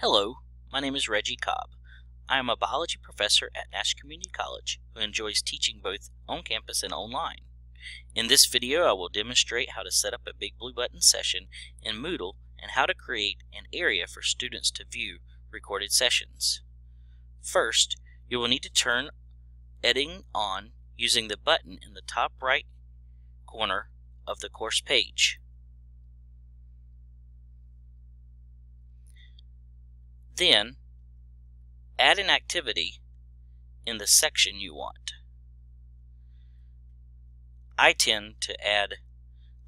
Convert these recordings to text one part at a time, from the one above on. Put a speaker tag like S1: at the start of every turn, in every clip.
S1: Hello, my name is Reggie Cobb. I am a biology professor at Nash Community College who enjoys teaching both on campus and online. In this video I will demonstrate how to set up a Big Blue Button session in Moodle and how to create an area for students to view recorded sessions. First, you will need to turn editing on using the button in the top right corner of the course page. Then, add an activity in the section you want. I tend to add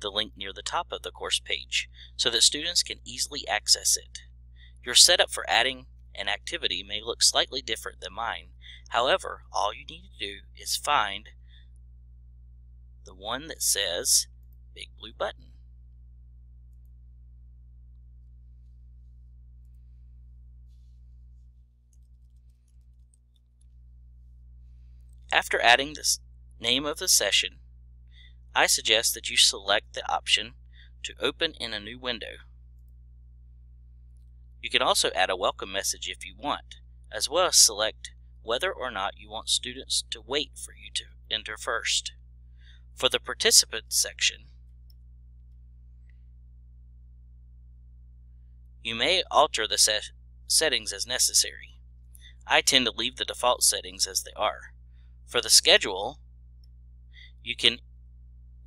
S1: the link near the top of the course page so that students can easily access it. Your setup for adding an activity may look slightly different than mine. However, all you need to do is find the one that says Big Blue Button. After adding the name of the session, I suggest that you select the option to open in a new window. You can also add a welcome message if you want, as well as select whether or not you want students to wait for you to enter first. For the participants section, you may alter the set settings as necessary. I tend to leave the default settings as they are. For the schedule, you can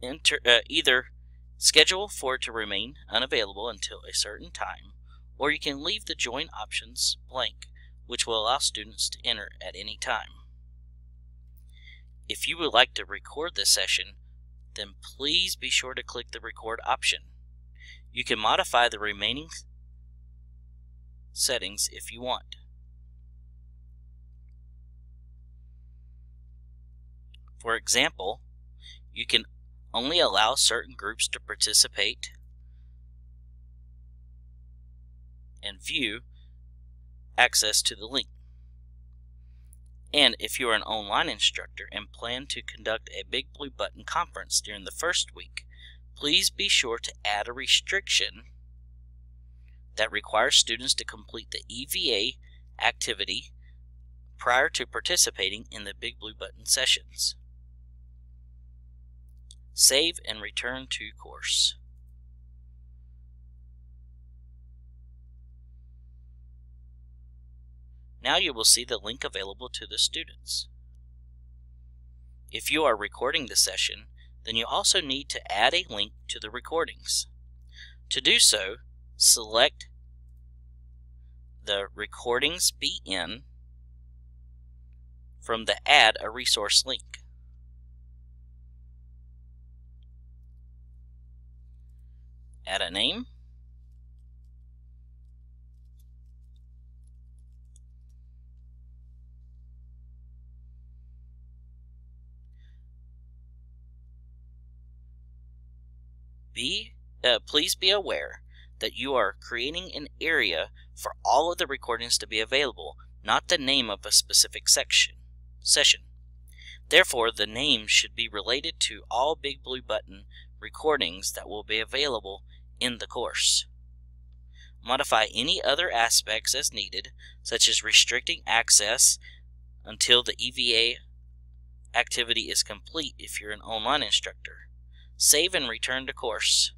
S1: enter uh, either schedule for it to remain unavailable until a certain time, or you can leave the join options blank, which will allow students to enter at any time. If you would like to record this session, then please be sure to click the record option. You can modify the remaining settings if you want. For example, you can only allow certain groups to participate and view access to the link. And if you are an online instructor and plan to conduct a Big Blue Button conference during the first week, please be sure to add a restriction that requires students to complete the EVA activity prior to participating in the Big Blue Button sessions. Save and return to course. Now you will see the link available to the students. If you are recording the session, then you also need to add a link to the recordings. To do so, select the RecordingsBN from the Add a Resource link. Add a name. Be, uh, please be aware that you are creating an area for all of the recordings to be available, not the name of a specific section session. Therefore, the name should be related to all Big Blue Button recordings that will be available in the course. Modify any other aspects as needed, such as restricting access until the EVA activity is complete if you're an online instructor. Save and return to course.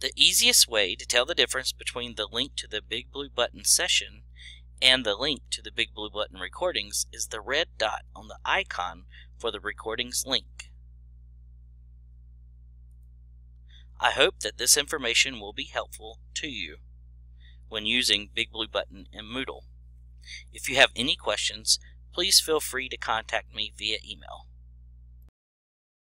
S1: The easiest way to tell the difference between the link to the Big Blue Button session and the link to the Big Blue Button recordings is the red dot on the icon for the recordings link. I hope that this information will be helpful to you when using Big Blue Button in Moodle. If you have any questions, please feel free to contact me via email.